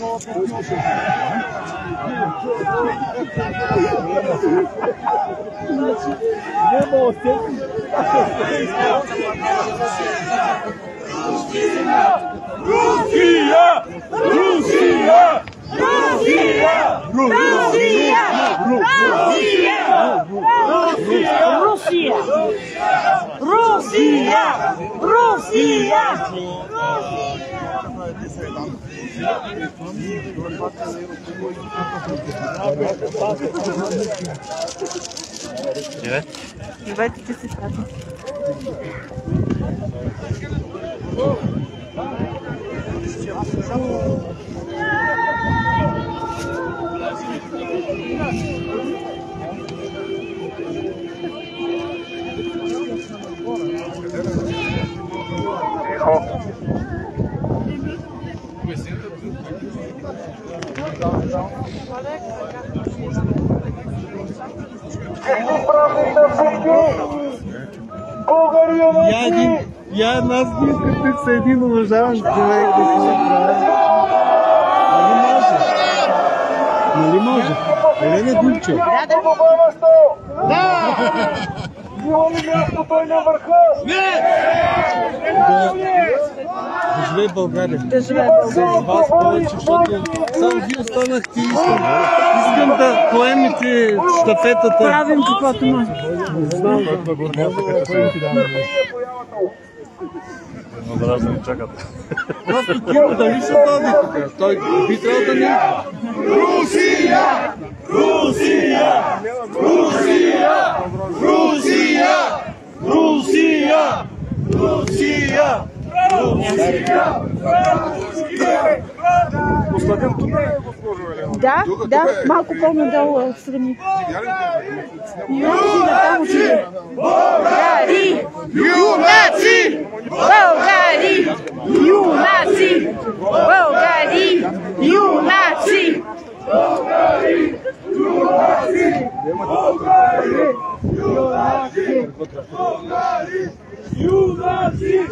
Meu Rússia! Rússia! Rússia! Rússia! Rússia! Rússia! Rússia! Rússia! Rússia! Русия! Русия! Русия! Русия! Живейте Я, един, я нас не искате с един уважаван човек да се прави. Нали може? Нали може? Елена Димчо. Взима ли място той на върха? Да, да живее България. Да живее С вас повече, защото само вие останахте и искам, искам да поемете щафетата. Правим каквото може. Не знам. Просто Киро дали се даде тук? Той би трябвало да не... Русия! Русия! Русия! Да, да, малку полную дал э, стране. Юнаци! Болгари! Юнаци! Болгари! Юнаци! Болгари! Юнаци! Болгари! Юнаци! Болгари! Unity!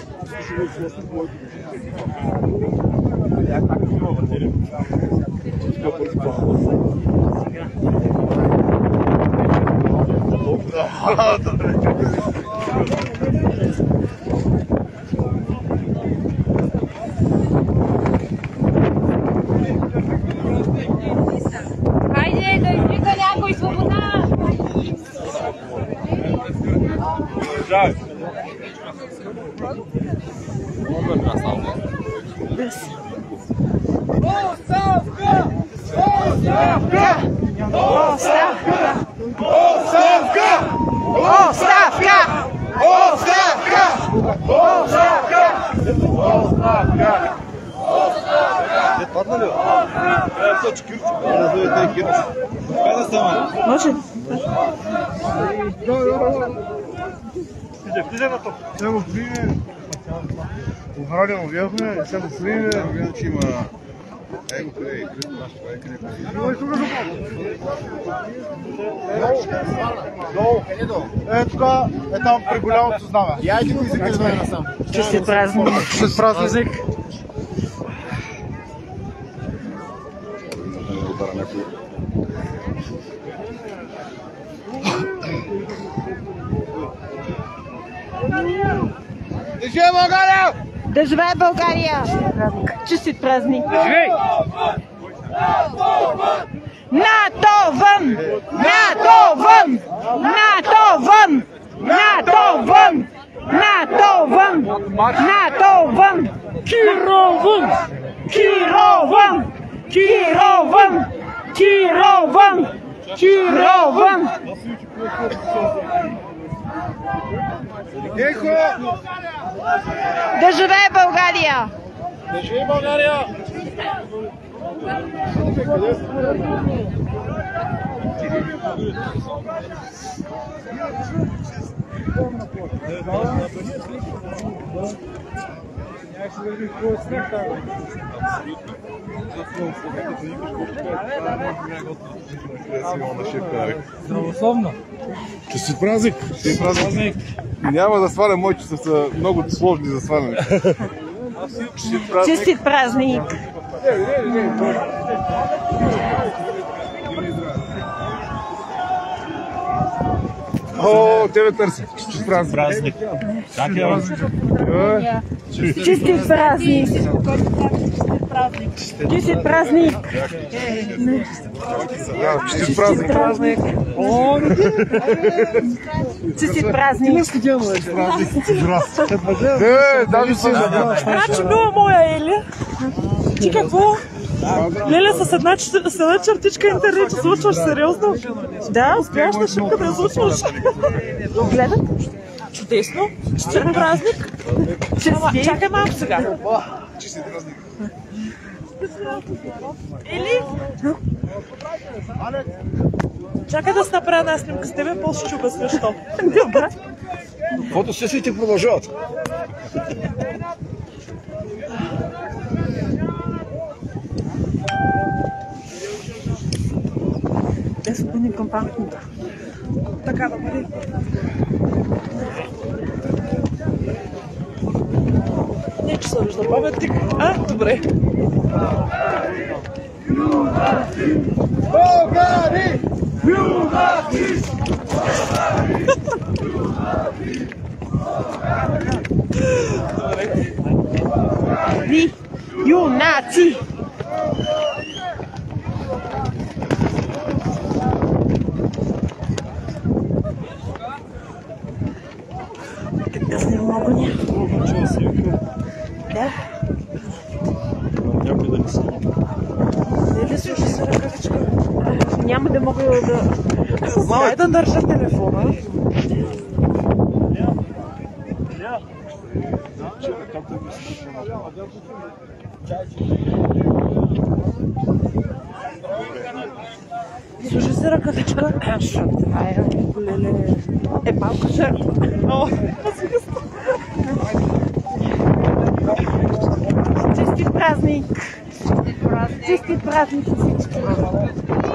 Nossa, Drive. Noche. No, no, no, no. Оставка! Оставка! Оставка! Може? Сега го приеме. Оградено бяхме, сега го приеме. Гледам, че има... Его, къде е? Това е къде Долу. Е, тук е там при голямото знаме. Яйте го език да насам. Честит празник! Ще празник. Държи България! Да живее България! Честит празник! НАТО вън! НАТО вън! НАТО вън! НАТО вън! НАТО вън! НАТО вън! Киро вън! Киро вън! Киро вън! Киро вън! Киро вън! Ехо! Да живее България! Държи България! Здравословно. Честит празник! Честит празник! Няма да сваля моите, са много сложни за сваляне. Честит празник! Честит! О, тебе търси. Чист празник. Празник. Чакай, Чистит празник. Чистит празник. Чист празник. Празник. Чистит празник. Е, даже съм Значи била моя Ели. Ти какво? Леля с една, ч- с една чертичка интернет излучваш сериозно? Да, успяща шипка да излучваш. Гледат? Чудесно. Честит празник. Ама, чакай малко сега. Или? Чакай да си направя една снимка с тебе, после ще обясня що. Добре. Фотосесиите продължават. Да се пълни компактното. Така да бъде. Не, че се вижда паметник. А, добре. Българи! Юнаци! Ви, юнаци! Така снимам огъня. Да. някой да ни снима. Леля слушай се ръкавичка. Няма да мога да... Знай да държа телефона. Слушай се ръкавичка. Това е... Е, малко жертва. О, Честит праздник! Чистый праздник! Чистый праздник!